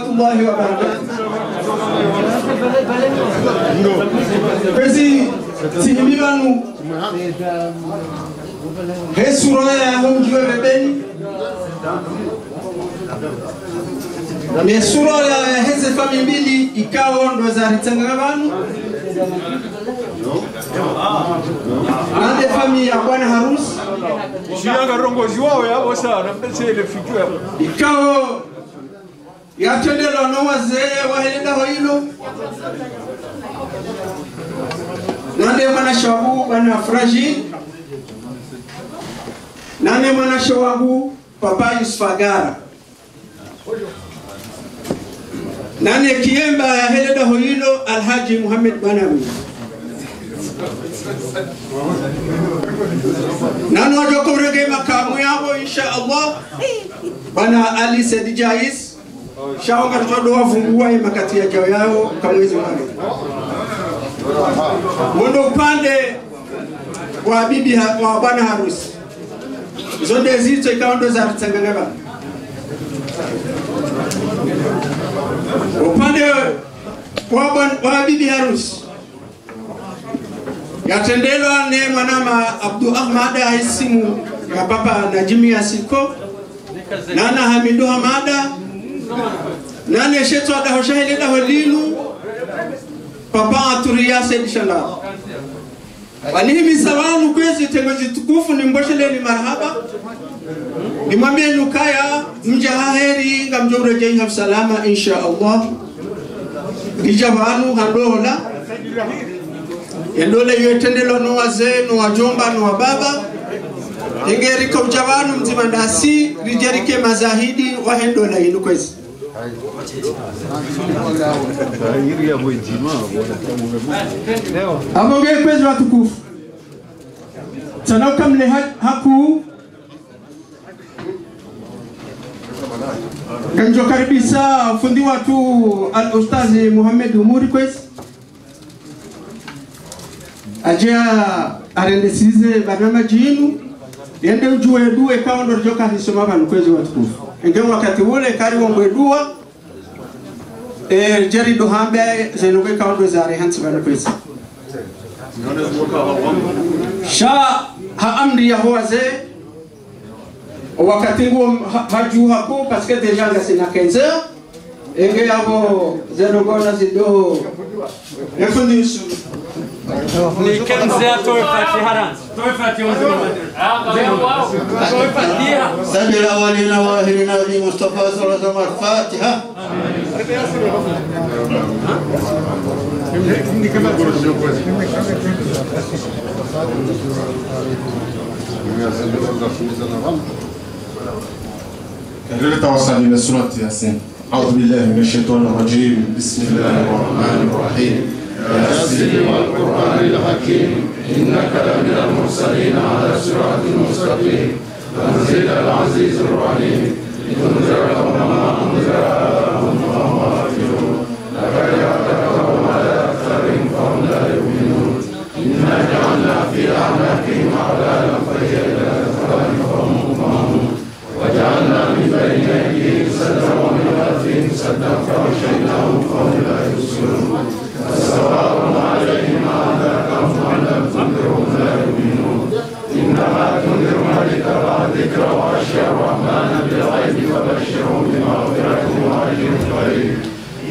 rahmatullahi wa barakatuh. Kwezi sihimi banu he sura ya hungiwe bebeni ne sura ya heze fami mbili ikawa ndo za ritangana banu nande fami ya bwana harusi Shiyanga rongozi wao yabo sana mbesele fikira ikawa yatendela no wazee wahelendaho hilo nande mwanasha wagu bwana fraji nane mwanasha papa yusufagara nane kiemba yahelendaho hilo alhaji muhamed banawi nano wajokorege makamu yabo insha allah. Bwana ali sedi jais shaonga tutodo wavumbua imakati ya jao yao kamwezi mwake mwendo upande wa bibi wa bwana harusi. Zonde zito ikawa za vitangangaba upande wa, wa bibi harusi. Yatendelwa ne mwanama abdu ahmada aisimu ya papa najimi asiko nana hamidu hamada nane shetwa adaho shahile daho linu papa aturia sedi shanda wanihimisa wanu kwezi tengo zitukufu nimbosheleni marhaba. Nimwambie nukaya mja haheri ngamjorejei hafsalama insha allah ngija vanu nuwa endole yetendelo jomba nuwa no engeriko mja vanu mzima ndasi rijerike mazahidi wahendola inu kwezi. Amoge kwezi watukufu sanaukamle haku. Kanjo karibisa fundi watu al ustazi Muhammad Umuri kwezi. Ajea arendesize barnamaji yinu yende ujue duwe kaondo joka hisoma banu kwezi watukufu enge wakati ule kari wongwe dua e jeri do hambe zenuge kaondo zare hansi banu kwezi sha ha amri ya hoaze wakati nguo haju hapo paske deja nga Ege yabo zero kona zido. Refundisho. Nikem zea toy fati haran. Toy fati onzo mabadi. Toy fatiha. Sabi la walina wa hirina li Mustafa sallallahu alaihi wasallam fatiha. كان لتوصل إلى سورة ياسين أعوذ بالله من الشيطان الرجيم. بسم الله الرحمن الرحيم. ياسين والقرآن الحكيم. إنك لمن المرسلين على صراط مستقيم. تنزيل العزيز الرحيم. لتنذر قوما ما أنذر آباؤهم فهم غافلون لقد اعترفوا على أكثرهم فهم لا يؤمنون. إنا جعلنا في أعناقهم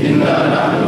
إنا نحن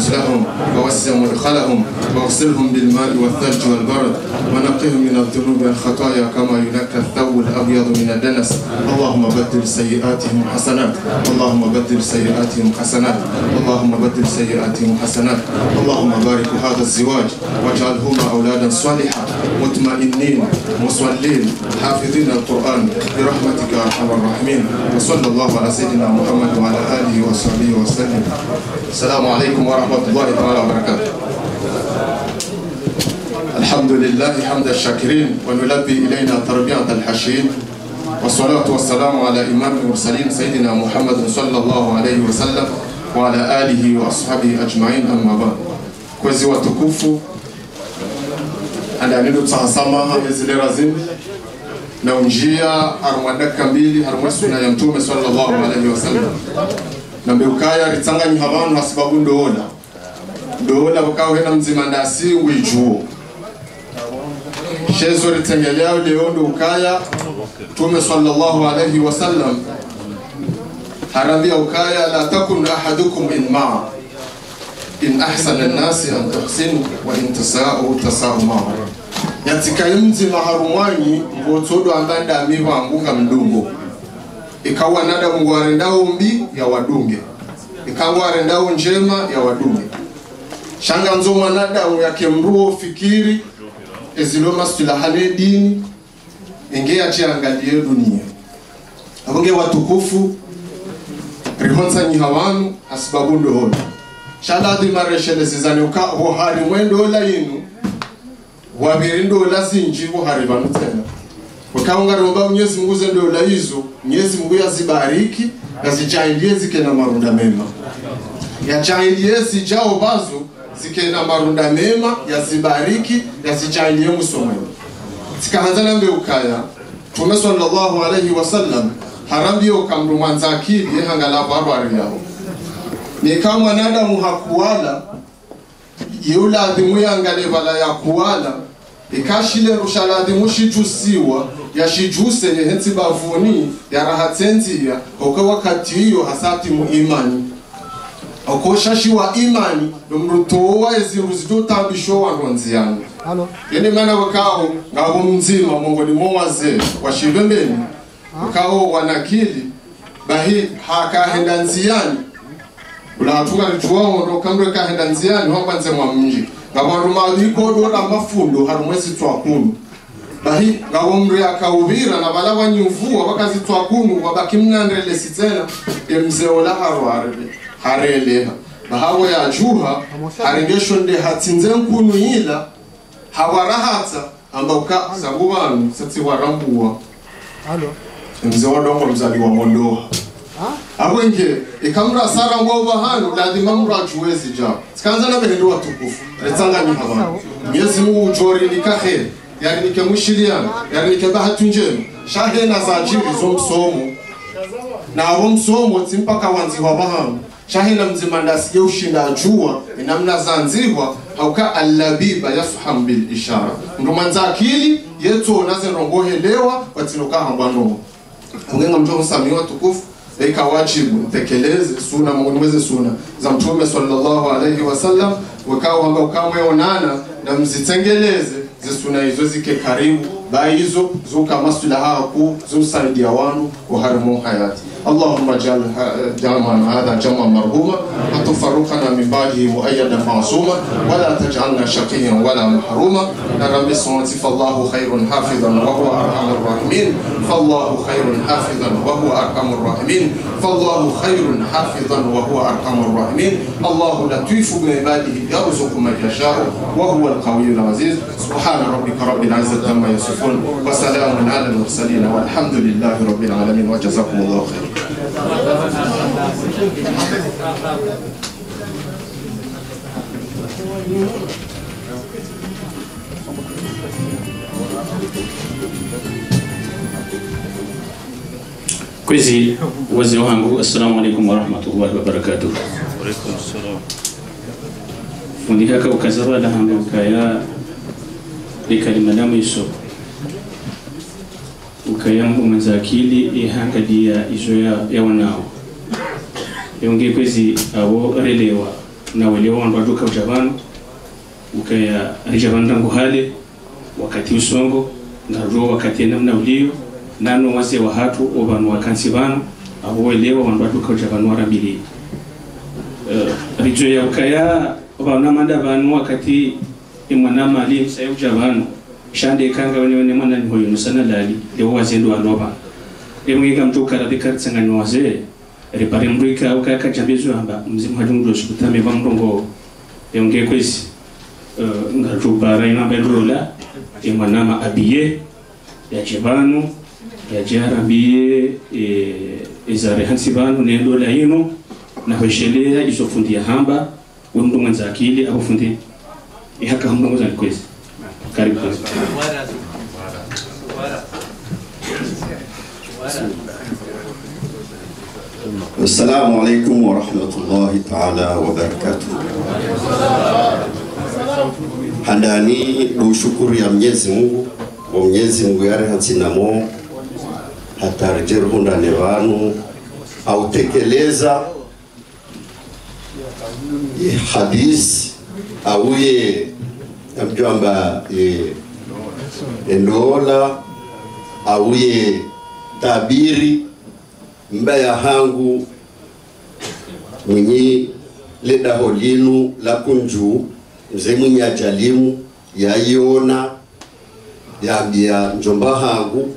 نزلهم ووسع مدخلهم وأغسلهم بالماء والثلج والبرد ونقهم من الذنوب والخطايا كما ينقى الثوب الأبيض من الدنس. اللهم بدل سيئاتهم حسنات. اللهم بدل سيئاتهم حسنات. اللهم بدل سيئاتهم حسنات. اللهم بارك هذا الزواج واجعلهما أولادا صالحا مطمئنين مصلين حافظين القرآن برحمتك أرحم الراحمين. وصلى الله على سيدنا محمد وعلى آله وصحبه وسلم. السلام عليكم ورحمة الله تعالى وبركاته. الحمد لله حمد الشاكرين ونلبي إلينا تربية الحشين والصلاة والسلام على إمام المرسلين سيدنا محمد صلى الله عليه وسلم وعلى آله وأصحابه أجمعين أما بعد. Kwezi watukufu andanilo tsahasamaha ezile razim. Na unjia harumwa dakika mbili harumwa suna ya mtume sallallahu alaihi wasallam. Na mbeukaya ritsanganyiha vanhu hasibabu ndoola ndoola hena mzima ndasi uijuo. Shezo ritengeleo leo ndoukaya mtume sallallahu alaihi wasallam haradhia ukaya la takun ahadukum in maa in ahsana nnasi an tuhsinu wa in tasau tasau maa yatikaye mzima harumwanyi ngotsodo ambandami vangunga mdungo ikawa nada warendao mbi ya wadunge. Ikawa arendao njema ya wadunge. Shanga nzo mwanadamu yake mruo fikiri ezilo masulahane dini inge achiangalie dunia. Avonge watukufu rihonsa nyiha wanu asibabu ndohola shaladi mareshelesizani uka hohari mwendola yinu waviri ndola zinji hohari vanu tena ukaungaromba mnyezi mungu ze ndola hizo mnyezi mungu yazibariki yazijailie zikena marunda mema. Yachaindie zijao vazo zikena marunda mema yazibariki yazijailie musomwema zikahanza nambe ukaya tume sallallahu alaihi wasallam harambio kamru mwanza akili yehangalapo arwari yaho nika mwanadamu hakuwala yeuladhimu yangale vala yakuwala ikashile rushaladhimu mushijusiwa yashijuse yehensi bavuni yarahatsenziya wakati iyo hasati mu imani. Oko shashiwa imani nomrutowa ezinru zitotambisho wanronziyana yene mana wakawo ngabo mzima mongoni mowaze washivembeni wakao wanakili bahi hakahenda nziyani ulatuka lichuwaondo kandwe kahenda nziyani wakwanze mwa mji. Ngabantu malikodora mafundo hari mwezi twakunu bahi ngabo mndu yakauvira na vala wanyuvuwa wakazi twakunu wabaki mnandelesi tena emzeola harwarele hareleha. Bahawo yajuha harengeshonde hatsinze nkunu ila hawarahatsa ambauka sabu vanhu setsiwarambuwa mzee wadongo mzali wa mondoha abwenge ikamura sara ngo hano lazima mru ajuwezi ja sikanza na behendo watukufu retsanganyi hava mwezi Mungu ujori nikaheri yari nike mushiriana yari nike bahatu njema shahena za ajiri zo msomo. Na abo msomo tsimpaka wanziwa bahano shahena mzima ndasije ushinda ajua inamna zanziwa hauka allabiba yafham bil ishara ndo manza akili yetu onaze rongohelewa watinoka hambwano ungenga mtoto samiwa tukufu ika wajibu tekeleze suna mweze suna za mtume sallallahu alaihi wasallam wakawa wanga ukamwe onana na mzitengeleze zisuna hizo zike karibu. Ba hizo zuka maslaha ku zusaidia wanu kuharimu hayati اللهم اجعل جمعنا هذا جمعا مرحوما وتفرقنا من بعده مؤيدا معصوما. ولا تجعلنا شقيا ولا محروما. رب الصمت فالله خير حافظا وهو أرحم الراحمين. فالله خير حافظا وهو أرحم الراحمين. فالله خير حافظا وهو أرحم الراحمين. الله لطيف بعباده يرزق من يشاء وهو القوي العزيز. سبحان ربك رب العزة عما يصفون وسلام على المرسلين والحمد لله رب العالمين. وجزاكم الله خيرا. Kwezi wazee wangu assalamu alaikum warahmatullahi wabarakatuh fundi haka ukazaba lahanga ukaya likalimadamu iso ukayambu mwenza akili ihangalia izo ya yawanao yonge kwezi abo relewa. Na welewa wandu aduka ujabanu ukaya rijabandangu hale wakati usongo ngaruo wakati namna ulio nano waze wa hatu obanu wakansi vano abo welewa wandu aduka ujabanu arambili uh, rijo ya ukaya obanu namanda banu wakati imwana mali msaye ujabanu shande kanga wani wani mana ni hoyo nusana lali lewo wazendo aloba emwinga mtu kala dikar tsangani waze ripari mbrika uka ukaka jambezo amba mzimu hajungu shukutame va mrongo. Yonge kwezi bara ina bendola ndola manama abiye ya jebanu ya jarabiye e, ezare hansibanu ne ndola yino ino nahweshelea izofundia hamba wemndu mwenza akili abufundi ihaka hamndu mwenza kwezi karibu Assalamu alaikum wa rahmatullahi ta'ala wa barakatuh. Handani dushukuru ya Mwenyezi Mungu wa Mwenyezi Mungu yare hatsinamo hatarejera hundane vanu autekeleza hadis auye amjwamba e, endola auye tabiri mbaya hangu mwenye ledaho linu la kunju mzee mwenye ajalimu yaiona yambia njomba hangu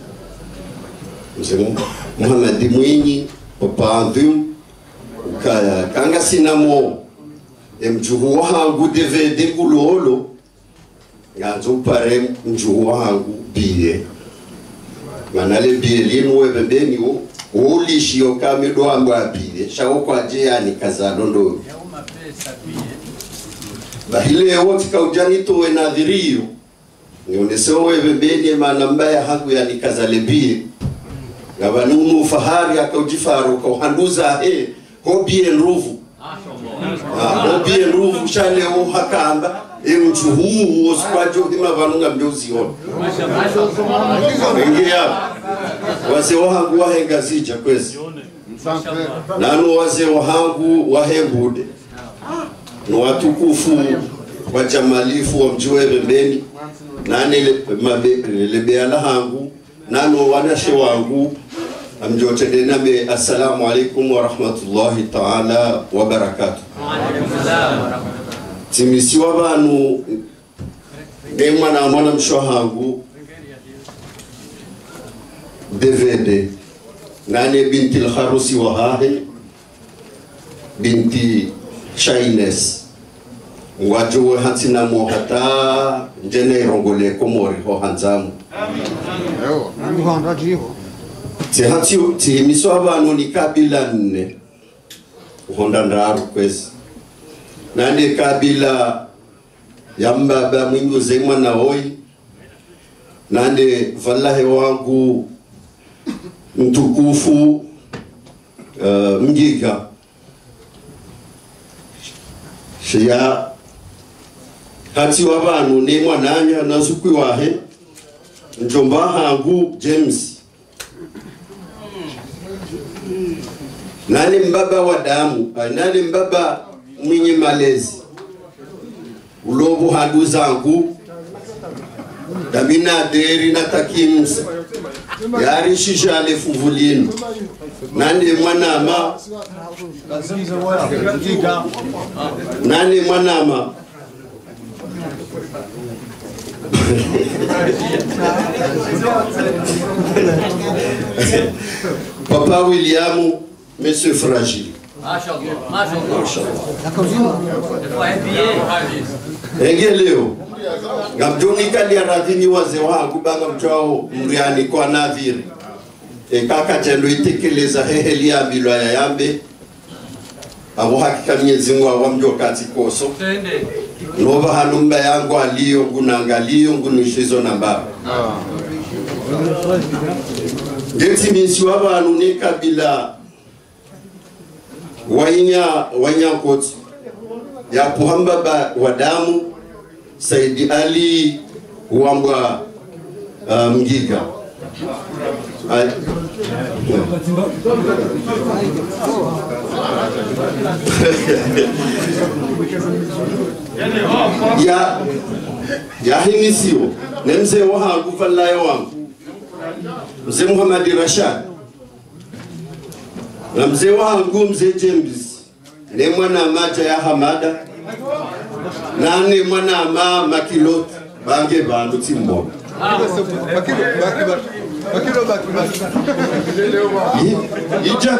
mzee muhamadi Mwinyi opandhum ukaya kanga sinamo emjuhu hangu DVD kulolo nganzo pare njuhu wangu biye manale biye linu webembeni wo ulishio kamido wangu apile shako kwa jeyani kazalondo bahile nadhirio nionesewo webembeni mana mbaya hangu yanikazale kazalebie ngabanunu ufahari akaujifaruka kauhanduza he nruvu hobie shale shaleo hakamba emchuhuu wosikwajo hima vanunga mbeuziona wengi yapo wazee wahangu wahenga zija kwezi. Nanu wazee wahangu wahengude ni watukufu wajamalifu wa mjiwe pembeni. Nane lebeala hangu. Nanu wanashe wangu amjotedename assalamu alaikum warahmatullahi taala wabarakatu timisiwa vanu ngemwana mwana mshwa hangu DVD nane binti lharusi wa hahe binti shaines ngwajowe hatsinamo hata njene irongole komori ho hanzamu tihatsi tihimiswa vanhu ni kabila nne. Uhonda ndaru kwezi. Nande kabila ya mbaba mwinguze na hoi. Nande valahe wangu mtukufu uh, mgiga shiya hati wa vanhu ne mwananya nasukwi wahe njomba hangu james nani mbaba wa damu? Nani mbaba mwenye malezi? Ulobu handu zangu. Damina deri na takimsa yari shishale fuvulinu nande mwanama? Nane mwanama? Papa williamu monsieur fragile. Enge leo radhini wazee wangu banga mriani kwa nadhiri ekaka tendo itekeleza heheli yambilwa ya yambe. Abo hakika Mwenyezi Mungu awamjo kati koso. Nova yangu aliyo na mbaba. Ngeti minsi w'abantu ni wanya kot ya puhamba ba wadamu Saidi Ali wambwa uh, Mgiga. Ay- ya yahimisiwa ne mzee wahangu vallaye wangu. Mzee Muhamadi Rashad na mzee wangu mzee James. Ne mwana maja ya Hamada. Nane mwana ma makilot. Bange bandu timbo ija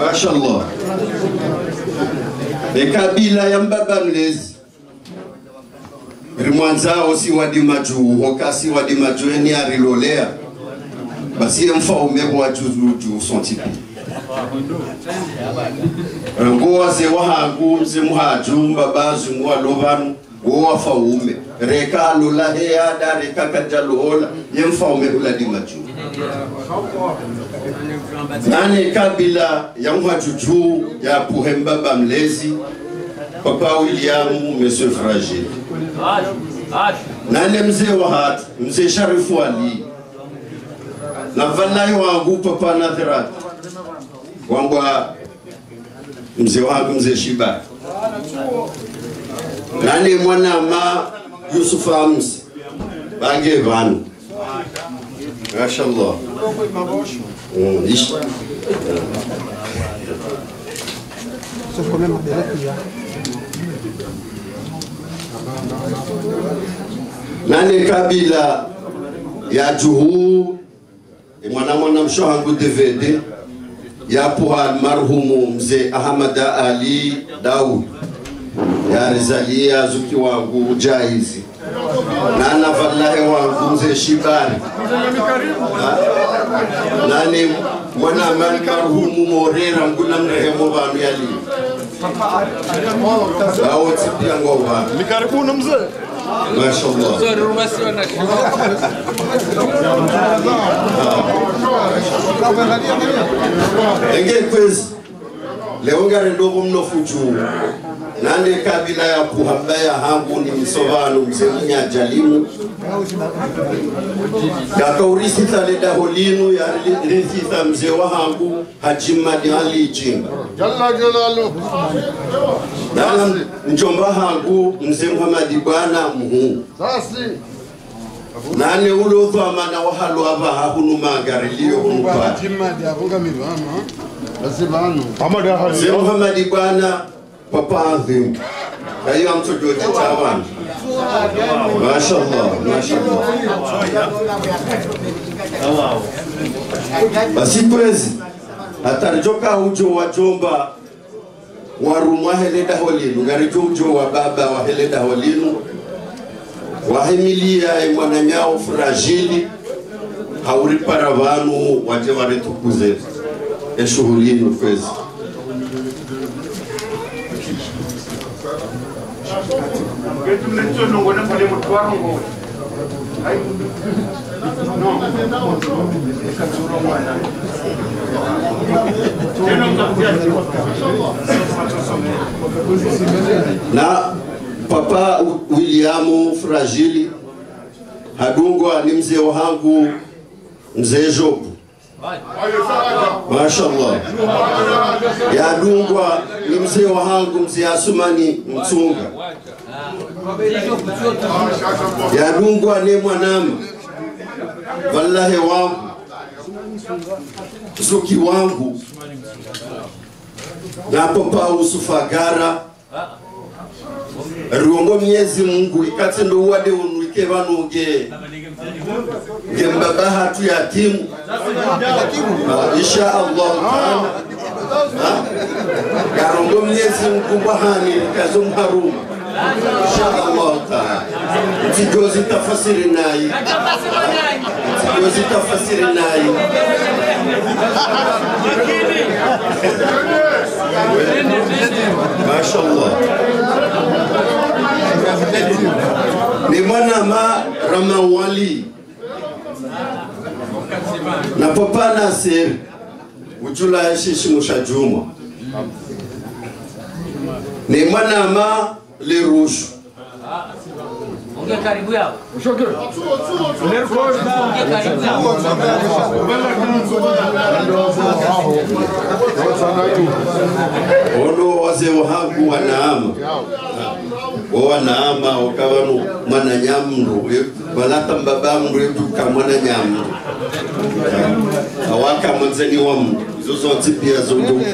mashallah. Ya mbaba mlezi. Rimwanzao si wadi majuu hoka si wadi majueni arilolea basi ye mfaume wajuzuju sontipi ngo waze wahangu mze muhaju mbabazu muwalo vanu wo wafaume reka alola heyada reka kajalohola ye mfaume uladi majuu nane kabila ya mhajuju ya puhe mbaba mlezi papa williamu monsieur fragile. Nane mzee wa hatu mzee sharifu ali na vallahi wangu papa nadhirat wangwa mzee wangu mzee shibaki nane mwanama yusuf ams? Bange vanu. Mashallah. Mm, nane kabila ya juhuu mwana mwana msho wangu dvd yapo marhumu mzee ahmada ali daud. Yarizalia zuki wangu jaizi nana vallahe wangu mzee shibari. Nani mwana mwana marhumu morera ngula mrehemu vanu yali awotsi pia ngova. Ni karibuni mzee. Mashallah enge kwezi leo ngare ndogo mnofu juu nande kabila ya kuhambaya hangu ni msovano mzee jalimu yakaurisitha ledaho linu yarisitha mzee wa hangu hajimadi alijimba Jalla jalalu. nana njomba hangu mzee muhamadi bwana muhungu Sasi. nane ulodhamana wahalo avaha hunu magariliyo hunupata Jimadi avuga mivano. Basi vanu. Pamoja mzee muhamadi bwana papa adhim kaiwa mtojoji tabana mashallah mashallah. Basi kwezi hatarijoka ujo wa jomba warumwa heleda holinu ngarijo ujo wa baba wa heleda holinu wahemilia mwananyao fragili. Hauripara vanu waje na papa Williamu Fragili hadungwa ni mzee wangu mzee Jobu. Mashallah. Yadungwa ni mzee wangu mzee Asumani Mtunga yadungwa ne mwanama wallahi wangu. Zuki wangu. Na papa usufagara ruongo miezi mungu. Ikati ndo unwike vanuge ngembaba hatu ya timu. Insha allah taala. Karongo myezi miezi mungu mbahani kazo insha allah taala tijozi tafasiri nayi tijozi tafasiri nayi mashallah ni mwanama ramawali na papa nasir ujula shishimusha juma ni karibu yao. ono wazee wahangu wanaama wanaama okavanu mwananyamndu. Walata mbaba mndu eduka awaka mwanzeni wa mndu. Izo zonse pia zondoki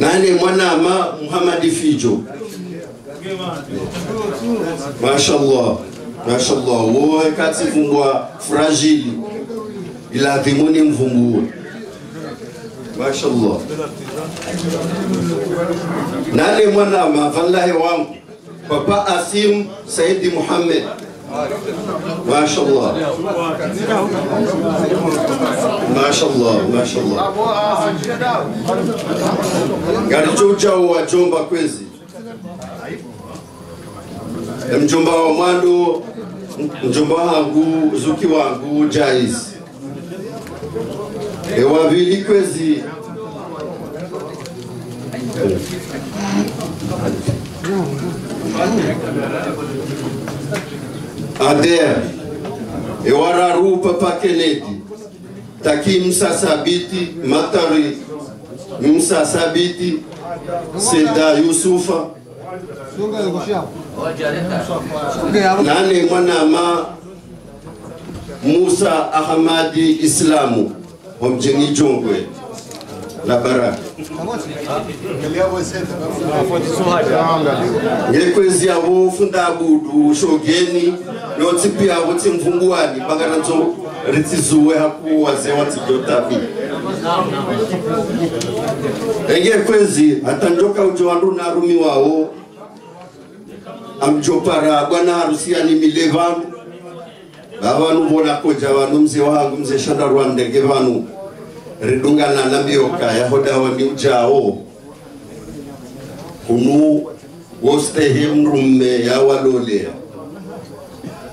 nane mwanama muhamadi fijo mashallah mashallah wowe katsivumbwa fragile iladhimuni mvumbuwe mashallah nane mwanama vallahi wangu papa asim saidi muhammed mashallah. Mashallah mashallah. Ngalichouchao wajomba kwezi. Mjomba wa mwando mjomba wangu zuki wangu jais. Ewavili kwezi ader ewararu papa kennedy taki msasabiti matari msasabiti seda yusufa. Nane mwanama musa ahamadi islamu? Omjeni jongwe la ngekwezi yavo funda budu shogeni notsipi yavo tsimvunguwani pakaranzo ritsizuwe haku wazee watsijotapi engekwezi hatanjoka ujo wandu narumi amjopara bwana harusiyani mile vanu vavanu vanu mzee wangu mzee shanda rwandege vanu ridungana na mbioka yahodawa ni ujao kunu wostehe mrume yawalolea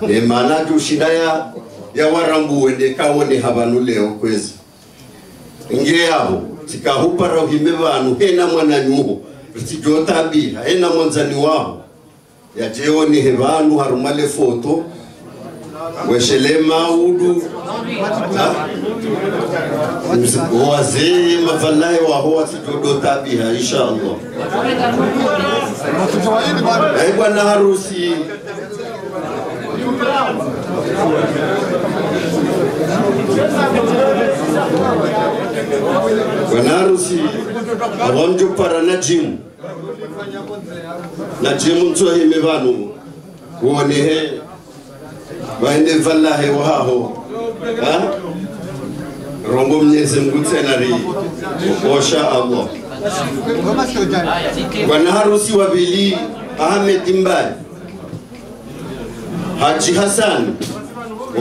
nemana jushida ya yawarambuwe ndekawone havanu leo kwezi ngeyavo tikahupara uhime vanu hena mwananyuho ritijotabila hena mwanzani wavo yajeonihe vanu harumale foto weshele maudu wazee mavalaye waho wasijodotabiha inshallah. Ai bwana harusi. Bwana harusi awamjopara na jimu. Na jimu nsohime vanhu wonehe vaende vallahe waho. Rongo mnyezi mungu tena ri. Allah. Harusi wavili ahmed mbali haji hasan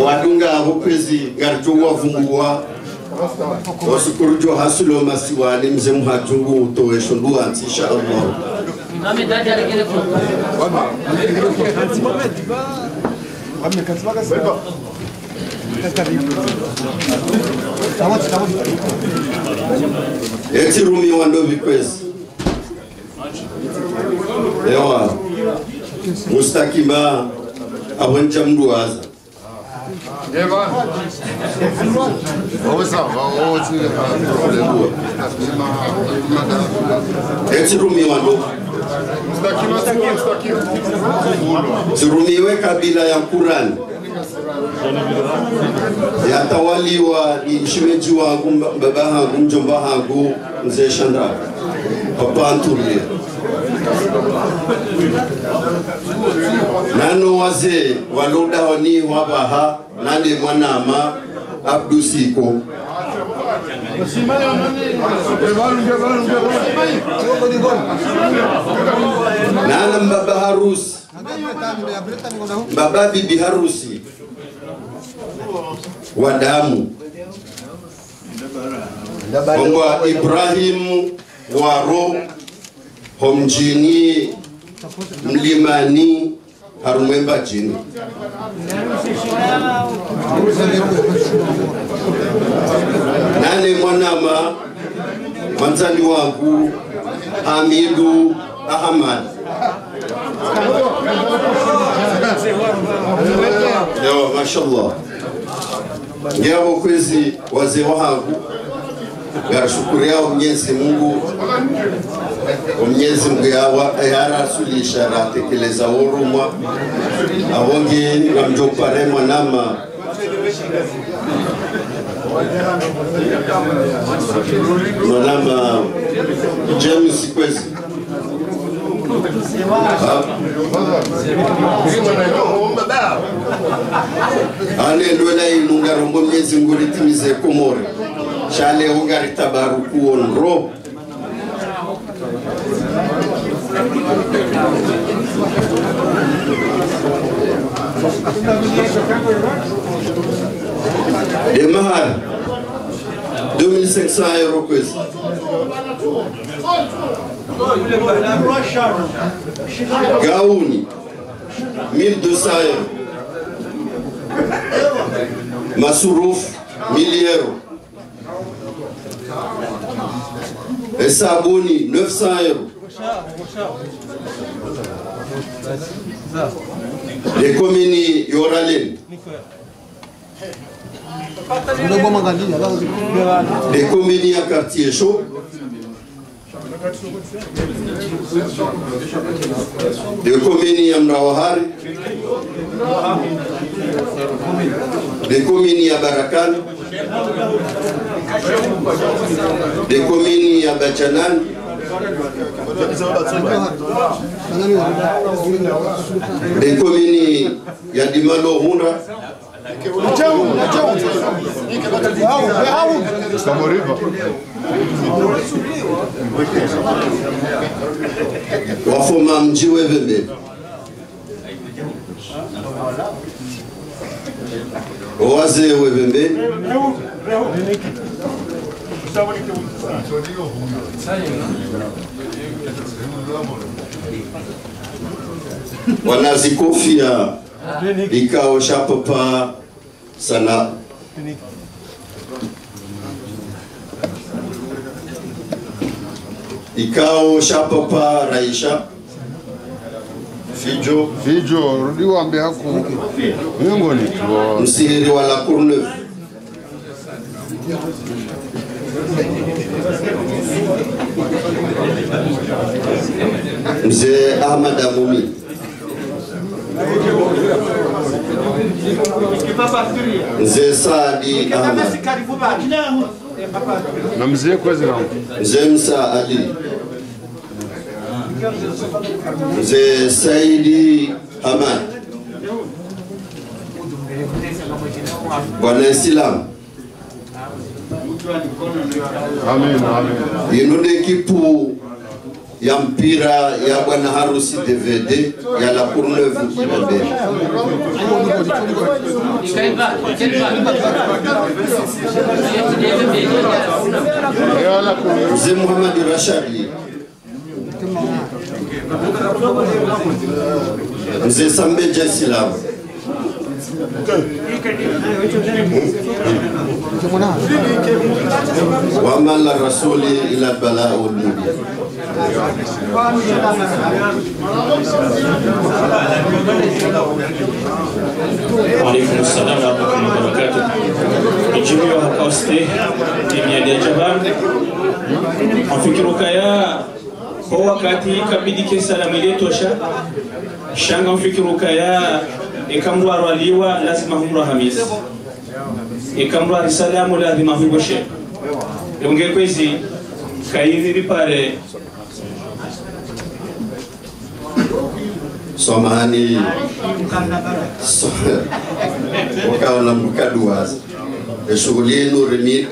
wadunga vukwezi kwezi ngarijo wavunguwa wasukurijo hasulo masiwani mze muhajungu utowesho nduwansi insha allah etirumiwa ndo vikwezi ewa mustakimba avonja mndu waza etirumiwa ndo tirumiwe kabila ya kurani yatawaliwa ni mshemeji wangu baba hangu mjomba hangu mzee shanda papa antulie nano wazee walodahoni wabaha nane mwanama abdusiko nana mbaba harusi baba bibi harusi wa damu kwamba Ibrahimu waro homjini mlimani harumwemba jini nane mwanama mwanzani wangu Hamidu Ahmad. Yo, mashallah. Ngabo kwezi wazee wangu garashukuria Mwenyezi Mungu. Mwenyezi Mungu yawa yarasulisha ratekeleza urumwa awongeni namjopare mwanama Madame James Sikwezi. Aleluia ilunga rombo miezi nguri timize komore. Chale ungari tabaruku onro. Thank you. des mahars 2500 euros pèse. Gaouni. 1200 euros. Masurouf 1000 euros. Et saboni 900 euros. Les communes yoralen lekomini à quartier chaud. Lekomini ya mnawahari. Lekomini ya Des comédies ya bachanan. Lekomini ya dimalo hunda wafoma mji wevembeni wazee wevembeni wanazikofia ikao shapapa sana. Ikao shapapa raisha. Fijo. Fijo rudi wambe haku miongoni tu msihiri wa la Courneuve mzee Ahmad Amumi mzee Saadi Ahmad. Na mzee kwezi na mzee Msa Ali. Mzee Saidi Hamad bwana Islam. Amin amin. Ino ni ekipu ya mpira ya bwana harusi DVD ya la Courneuve Kibembeni. Mzee Muhammad Rashadi, mzee وما للرسول الا بلاء وعليكم السلام ورحمة الله وبركاته. إجيبي وحق أستي إني جبان أفكر كايا هو كاتي كبدي كي سلامي ليتوشا شان أفكر كايا ikamrwa aliwa lazima humra hamisi. Ikamrwa risalamu lazima hugoshe yonge kwezi pare Somani. So, wakawa na mkaduwaza shughuli yenu remi-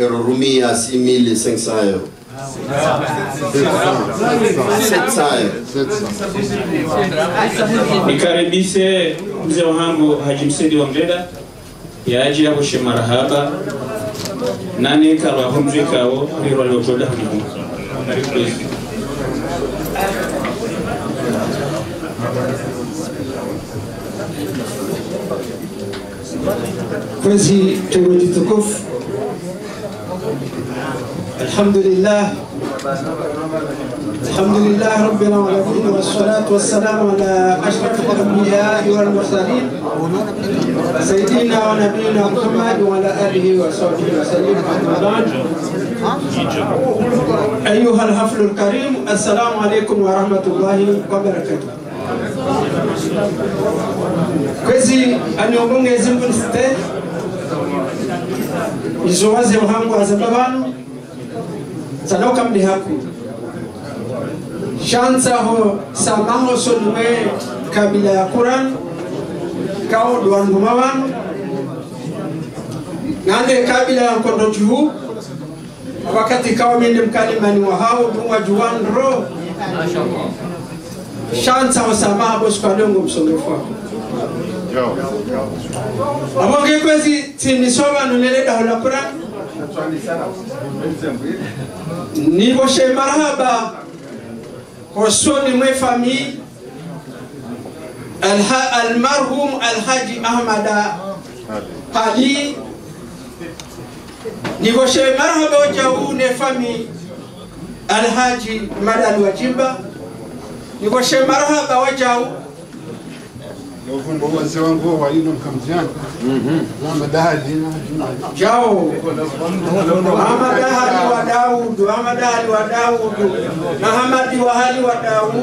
si 6500 euro 700 euro nikaribise mzee wangu Haji Msidi wa Mlenda yaji yaboshe marahaba nane karwaho mzwikawo riro lyotoda hunihu Mwezi tukufu, الحمد لله. الحمد لله ربنا والعالمين والصلاة والسلام على أشرف الأنبياء والمرسلين. سيدنا ونبينا محمد وعلى آله وصحبه وسلم. أيها الحفل الكريم السلام عليكم ورحمة الله وبركاته. كزي أن ezimbu nsite ستة muhango azaba abantu banu sanoka mdi haku shansa ho samaho sodume kabila ya Quran kao duanduma wanu nande kabila ya kondo juhu wakati kawa mende mkalimani wa hao dunga juwan ro shansa ho samaha bosi kwa lengo msongefu wako abonge kwezi tinisoba nunele dahola Quran niboshe marhaba hosoni mwe famille almarhum alhaji ahmada ali niboshe marhaba wajahu ne famille alhaji madal wajimba. Niboshe marhaba wajahu Wavumba wazee wangu wa hilo. Mama dahali jao Muhammad ahali wa Daud Muhammad ahali wa Daud Muhammad wa ahali wa Daud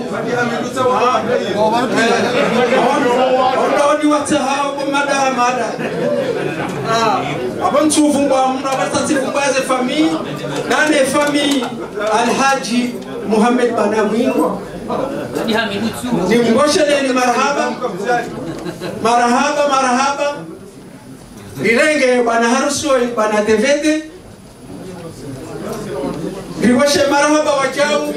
ondoni watahau kumada hamada abantu vumba mna batati vumbaze famille nane famille Alhaji Muhammad Banamwingo nimngosheleni marahaba marahaba marahaba rirenge bwana harusi bwana devede rivoshe marahaba wajau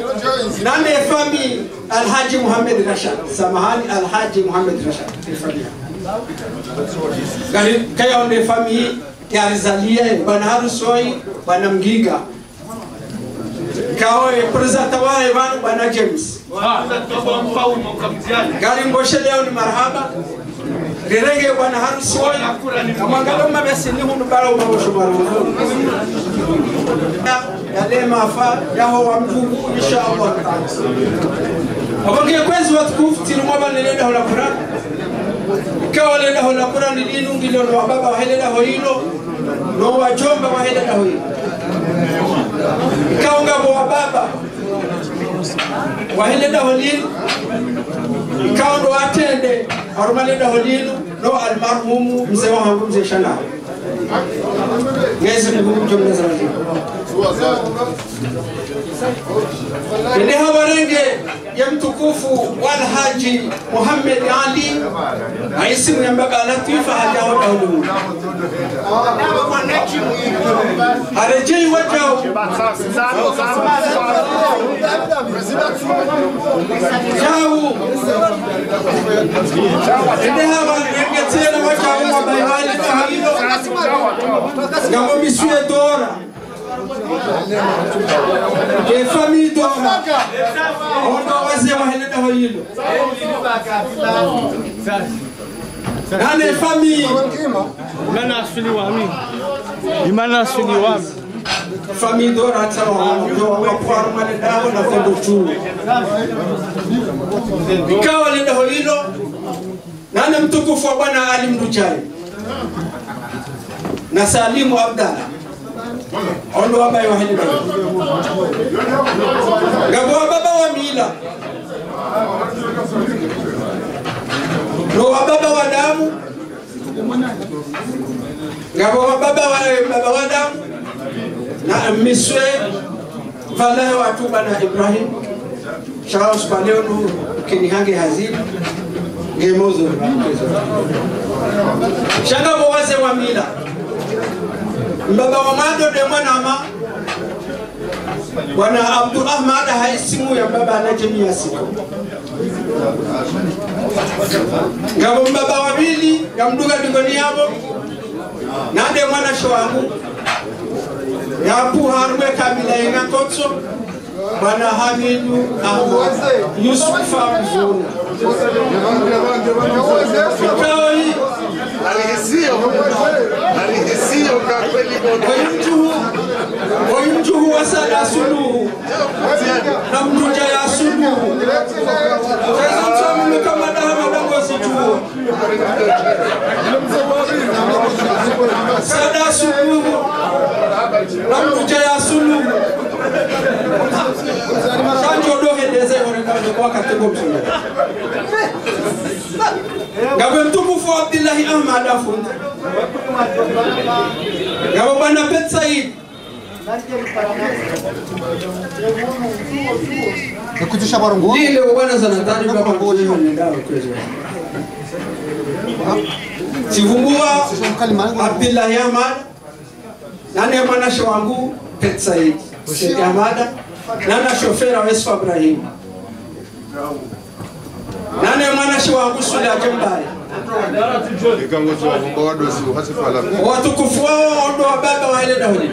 nane fami alhaji muhamed rashad. Samahani alhaji muhamed rashad. Ifamia gari kayaonde fami yarizalia bwana harusoi bwana mgiga kaoe presenta wae vanu bwana james. Gari mboshe leo ni marhaba. Rirenge bwana harusi woyi amwangalo mabesi ni hunu bara umawoshumaru yale mafa yaho wa mjugu inshallah abonge kwezi watukufu tirumwa baneleda hola Qur'an ikawa leda hola Qur'an linungilo no baba waheleda hoilo. No wajomba waheleda hoilo ikawa ngabo wa baba waheleda holinu ikawa ndo atende. Arumaleda holinu no almarhumu mzee wangu mzee shana ngezi mungu jomleza wajib ende habarenge ya mtukufu walhaji Muhammad Ali aisimu ya latifa hajaho dawlu arejei wajao jau. Ende habarenge tena wajao mabaibali kahilo ngamo misue ke famille dora ondo wazee waheleda hoyilo nane famille Imana asili wami. Imana asili wami. famille dora tawa ndo wakwaru mane dawo na kondo tu ikawa leda hoyilo nane mtukufu wa bwana Ali Mdujai na Salimu Abdalla ondo wabaye waheleda ngabo wa baba wa mila. Ndo wa damu. Ngabo wa baba wa damu. Na miswe valahe watu bana Ibrahim. Charles Paleonu kinihange hazini ngemozo shangabo waze wa mbaba wa mado de mwanama bwana Abdul Ahmad haisimu ya mbaba anajemi ya siku ngabo mbaba wawili yamduga dingoni yabo. Nade mwana showangu. Yapu harwe kabila yenga kotso. Bwana Hamidu Ahmad Yusufa Mvuna Kikao hii mtu huwa wasada suluhu. Na mduja ya suluhu. Kaza msomi kama daha madango sijuhu sada suluhu. Na mduja ya suluhu. Sanjo dohendeze orekane kwa gabe msomi ngabe mtukufu Abdillahi Ahmad afunda gabe bana Bet Said. Nikutisha barungu. Ile bwana zanatani kwa mzee ni ndao kweli Chivumbua Abdullahi Ahmad. Nane mwanashe wangu? Pet Said. Sheikh Ahmad. Nana shofera Yusuf Ibrahim nane wabomba wadosi uhasifala. watukufu wao odo wa baba wa ile daudi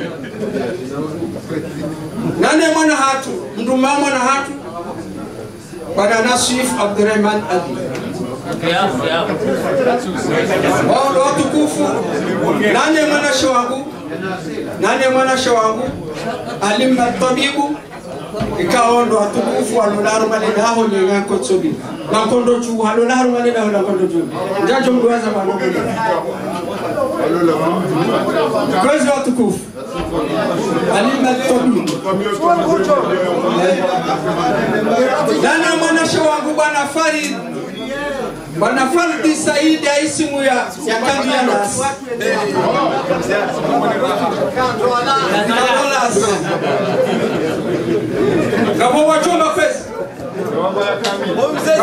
nane mwana hatu? Mduma mwana hatu? Bwana Nasif abdurahman Ali wao watukufu. Nane mwanashe wangu? Nane mwanashe wangu? Alimba tabibu ikawa hatukufu watukufu walolaru malenda aho nyengako tsobi nakondo chu halolaru malenda aho nakondo chu njacho mduwaza bwana kwezi watukufu alimba tabibu nana mwanashe wangu bwana Farid Bwana Fardi Saidi aisimu ya ya kandu ya. Kalolas. Kabo wachomba mzee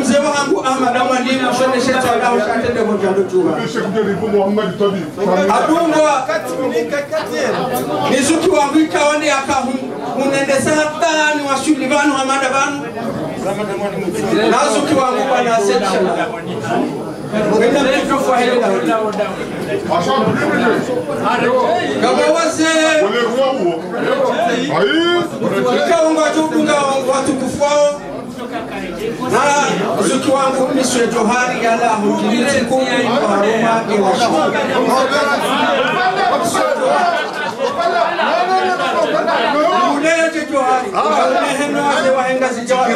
mzee wangu Ahmad sheta wangu ikaone akahu satani wa washuli vanu hamada vanu. Nazuki wangu bwana kama wazee ikaunga watukufu wao. Na zuki wangu miswe johari yala kumi iwashi Ulete johari uleheno ade wahenga zijawari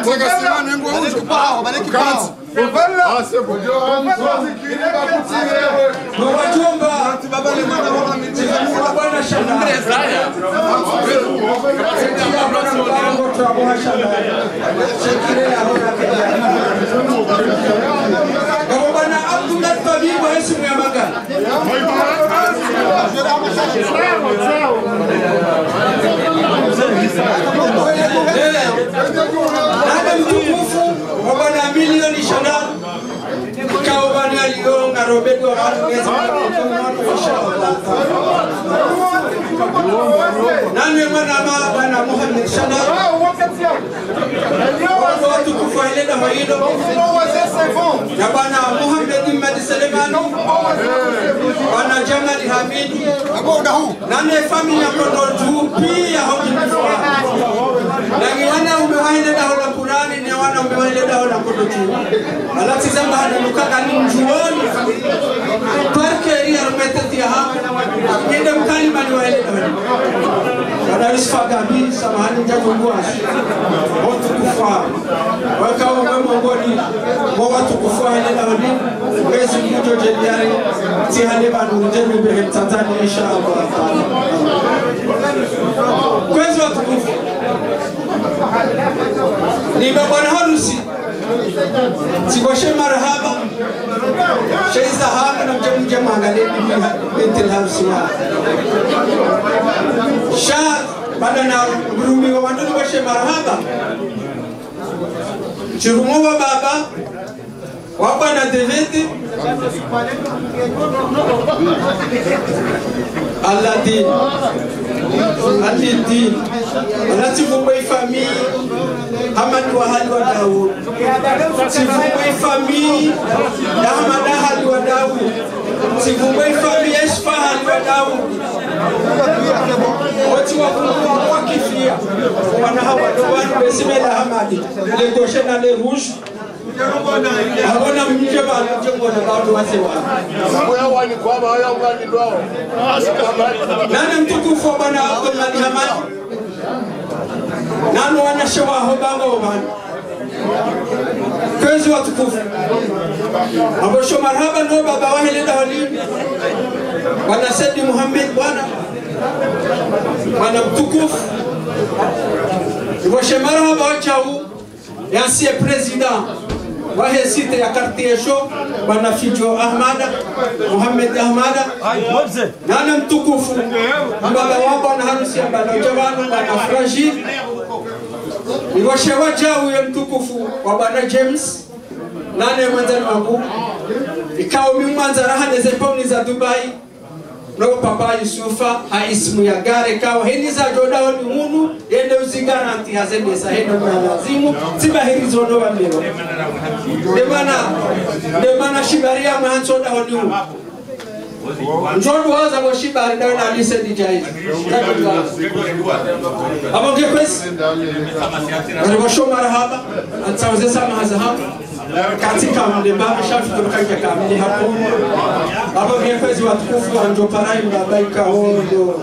Mtaka simani ngo ujo pao baleki pao. Ase bojo Wachumba baba ni mwana wa mitiza bwana shamba bwana mpango twa shamba shekire ya hona kama bwana Abdullah Tabibu hesimu ya magana Hata mtukufu wabana milioni shadara bwana alionga Roberto Martinez nani mwana ma bwana Muhammad shana? Watu watukufu wa hilo na bwana Muhammad Imad Suleiman bwana Jamal Hamid. Nani familia kono juu pia hawajifua nangi wana umewaile daho la kurani ni wana ume daho la kono juu alati zamba luka kani mjuoni. Parke ria tia ya Kende mkali mani ni waile daho kada wisfa Gabi samahani jago ngwashi watu kufa waka ume mongoni. Mwa watu kufa ile daho ni mwezi mmoja jeliari tihale banu isha behe Tanzania inshallah. kwezi watukufu nime bwana harusi. Sikoshe marhaba. Sheiza hapa na mje mje mwangalie binti harusi wa sha bada na gurumi wa wandu koshe marhaba. Chirumo wa baba wa bwana David? Aladdin Aladdin Alati fungwe famille Hamad wa hali wa Daud Sifungwe famille ya Hamad hali wa Daud Sifungwe famille Eshfa hali wa Daud Wati wa kumwa wa kifia. Wana hawa dowani besimela Hamadi Le gauche na le rouge abona mje bana jengo na watu wase wa. Nani mtukufu wa bwana Abdullah Hamad nani wanashe wa bana kwezi watukufu abosho marhaba no baba wa hele bwana sedi Muhammad bwana. Bwana mtukufu. Iboshe marhaba wa chau. Yasie president wahe site ya kartie show bwana Fijo Ahmada Muhammad Ahmada nana mtukufu mbaba wa bwana harusi ya bwana Jabana bwana Fragil niwashewaja huyo mtukufu wa bwana James. Nane mwanzani wangu ikao mi mwanza raha neze pauni za Dubai no papa Yusufa ha ismu ya gare kawa heniza za joda honi hunu yende uzi garanti hazende sa hende mwana lazimu tiba hiri zono wa leo demana demana shibaria mwanzo da honi hunu njondo waza mo shibari da na lise di jai abonge kwesi. Alivosho haba. Ansawze sama hazahabu katika mlima shafi tukaja kamili hapo hapo viongozi watukufu wa Njoparai mbabaika hondo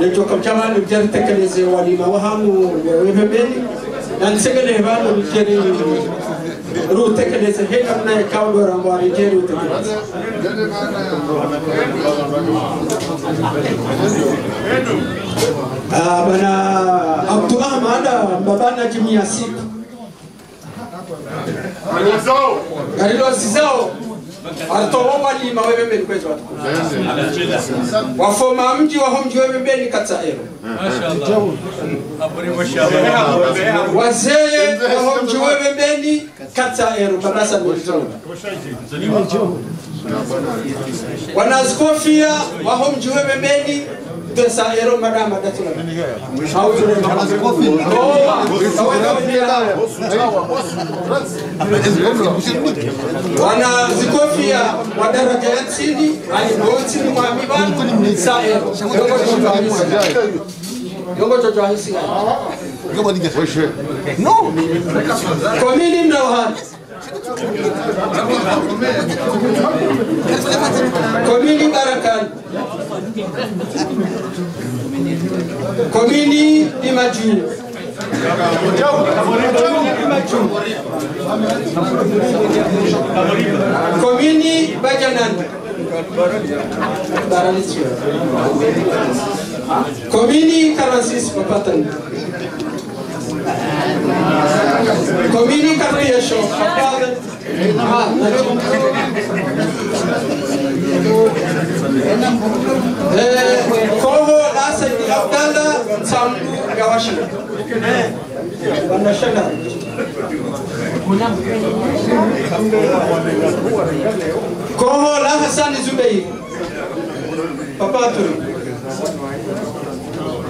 ndio kamchamani mjaritekeleze walima wahamu webebeni na nisegele bano mjeri rutekeleze heka mna kaundo rambo alijeri utekeleze bana Abdu Ahmad babana jimia siku garilosi zao alitoa walima mji waho mji webembeni katsaero wazee waho mji webembeni katsaero militoni wanazikofia waho mji webembeni pesa ero madama datula wana zikofia wa daraja ya chini alibotini mwa mibanu sa ero yongo chocho hisi no. Komini mnawahani komini Barakan, komini ni majuni komini Bajanan, komini karasis papatan komini kariesho papatan koho lasani abdalla samdu gawashina wanashana koho la hasani zubeir papaturi koho ja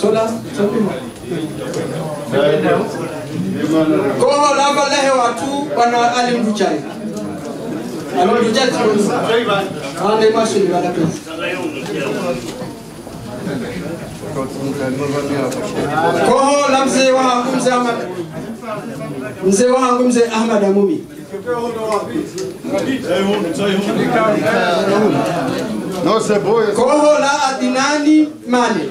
Sola, sola. Koho la balai watu wana alimduchai. Alimduchai tu. Ande masuli wala pesa. Koho la mzee wangu mzee Ahmad, mzee wangu mzee Ahmad Amumi. Koho la Adinani Mali.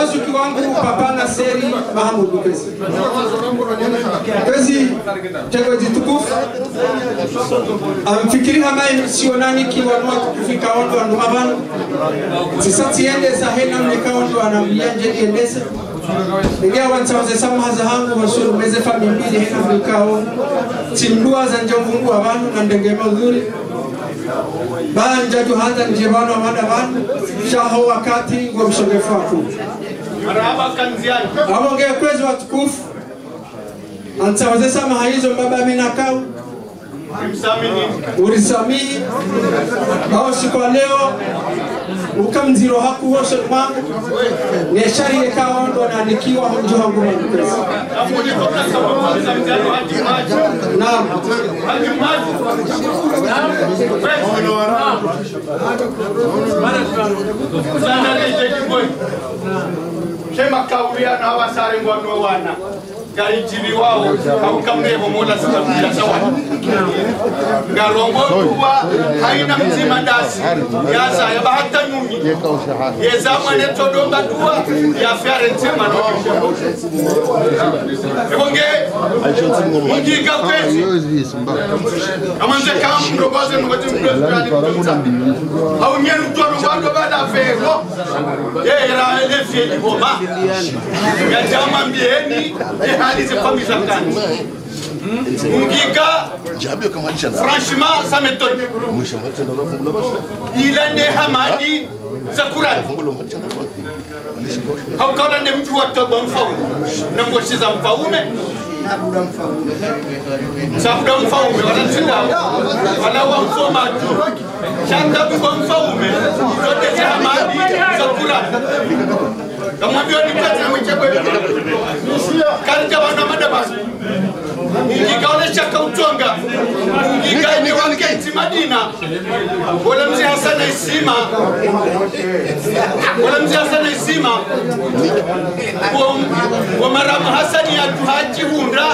nazuki wangu papa na seri mahamudu Bukezi. Kwezi tego jitukufu amfikiri hamaye sionani kiwanua kufika ondo anduma banu sisa tiendesa hena mneka ondo anamiyanje iendese. Ingia wansaoze samahaza hangu masuru meze famimbili hena mnikao timdua za njomvungu abantu na ndengema uzuri banja juhata nje bano amada banu shaho wakati ngo mshogefu kanziani. Abonge kwezi watukufu antawazesa mahaizo mbaba minakau urisamihi ya leo ukamziro haku wose mwangu neshari ekaondo naandikiwa mji wangu manukwezi naam. Shema kaulia na wasare ngono wana gaijili wao haukamrevo mola sikamila sawa ngarongo kuwa haina mzima ndasi yaza yaba hata nyunyi. Yeza mwane todomba dua ya fyare ntema no ebonge mujika kwezi amanze kam ndobaze nubati mdozi au nyenu toro wando bada fego. Yera elefye boma ya jama mbieni ehali zifamisa kani mgika franchement ça m'étonne. Il a des hamadi za kurani haukaona ne mtu wa toba mfaume na ngoshi za mfaume sabuda mfaume wanatsinda wala wa mfoma tu shanda kwa mfaume zote za hamadi za kurani kamwambia ni kazi na mwichekwe karita wana madabasi ngikaonesha kautonga ngikaende madina. Wala mzee hasana isima wala mzee hasana isima wa maramu hasani ya tuhaji hunda.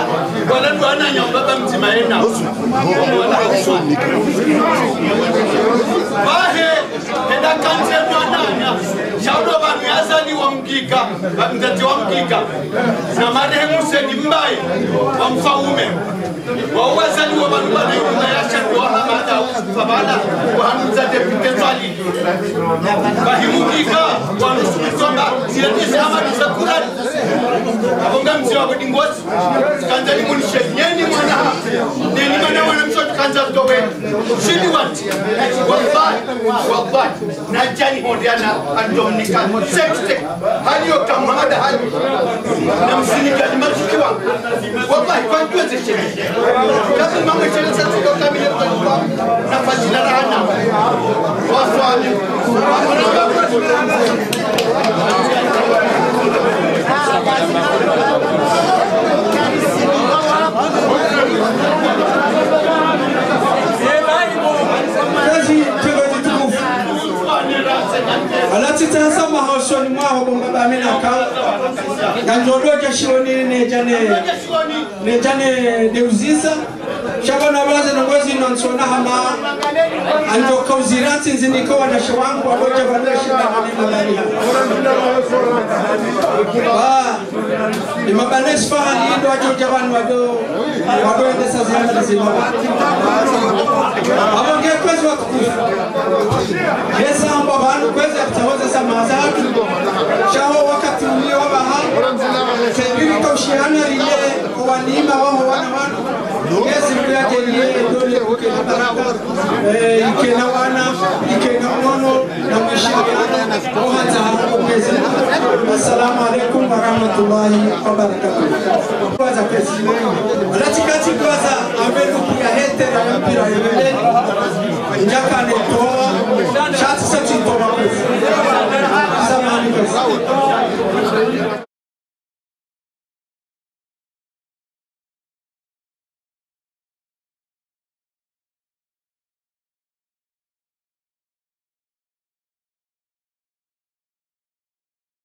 Wala duana nyambaba mzima ena. Wala kanze mwananya shaudo banu yazani wa mgika. Mtati wa mgika. Na marehemu sedi mbaye. Wa mfaume wauwazaliwa vanhu vanairuma yashandiwa hamada fabala wahanudza depute twali. Vahimugika wanusumisomba ziletise hamadu zakurani avonga mzi wavo dingozi kanza limunishe nyeni mwana. Neni mana wana msoti kanza mtoweni shini wanti wabai na najani hondeana andomnika sekte haliyo kamhamada hali. Na msinikali mazuki wangu تشتري قبل ما نشتري سنتي Thank you. Alatitasa mahausoni mwaho bonga bamina ka ganjodoja shioni nejane nejane deuzisa shabana baze nongozi nonsona hama anjo kauzirati nziniko wanashi wangu wadoja wanashi ndani ba imabane sfahani ndo ajoja wanu wado wado endesa zama zima kwezi watukufu yesamba vanu kwezi akutawozesa mazatu shaho wakati ulio wabaha sebiri kaushihana riye kuwanima waho wana wanu ikena wana ikena mwono na mwishiriana ohanza hakukwezi assalamu alaikum warahmatullahi wabarakatuh. Kwanza kwezi ratikati kwanza amelukuya hete na mpira yebeleni injakane toa shati sati toa. Kwezi samani kwezi